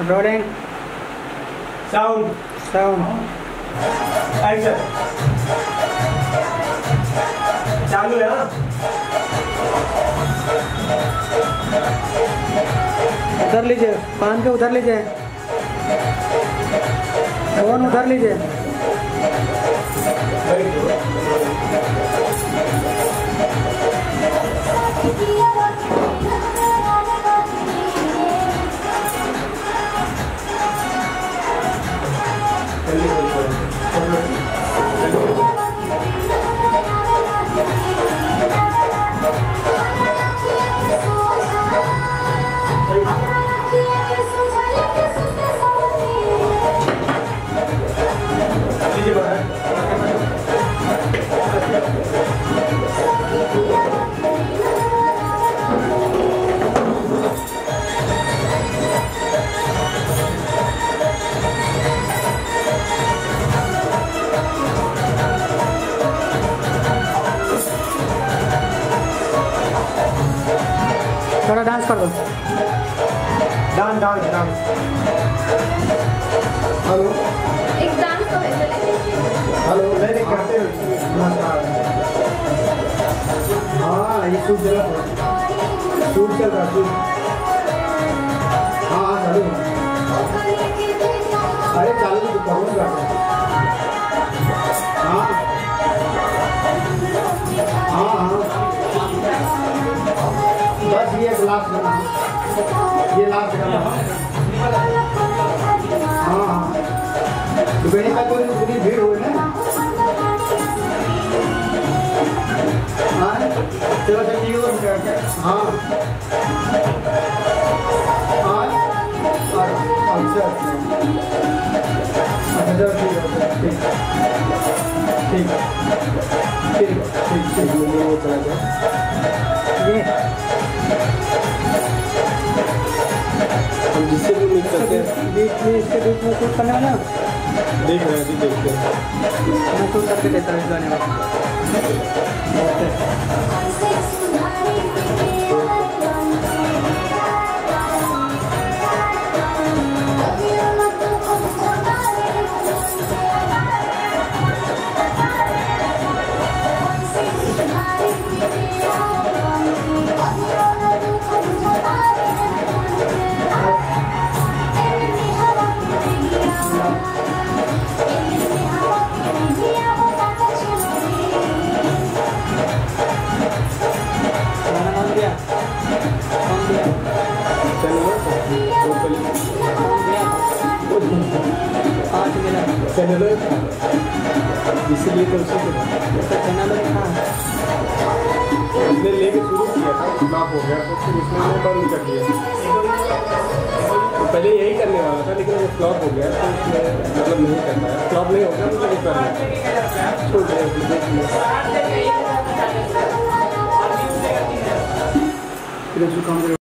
Rolling sound sound action चालू है हाँ उधर लीजिए पान के उधर लीजिए। फ़ोन उधर लीजिए। लीजिए थोड़ा डांस कर दो। डांस डांस डांस हेलो एक डांस तो है चलेंगे हेलो नहीं नहीं करते हो हाँ ये सूट चल रहा शूट चल रहा है लास्ट गाना ये लास्ट गाना हाँ। हाँ दोपहर का कोई पूरी भीड़ हुई ना। हाँ। चलो चलो ठीक है हाँ। हाँ। अच्छा अच्छा। चलो ठीक। है ठीक ठीक ठीक ठीक। ठीक चला गया ये। हम जिससे भी मिल सकते हैं। बीच में इसके बीच में कुछ करने वाला देख रहे हैं जी देखते हैं। मैं कुछ करके देता हूँ इस गाने में। गाना कौन दिया कौन दिया कौन दिया पाँच मिला चैनल इसीलिए तो उसे उसने लेके शुरू किया था फ्लॉप हो गया तो फिर उसने बंद कर दिया तो पहले यही करने वाला था लेकिन वो फ्लॉप हो गया तो उसने मतलब नहीं कर पाया फ्लॉप नहीं हो गया मतलब वो कर लिया छोड़ दिया उसने देख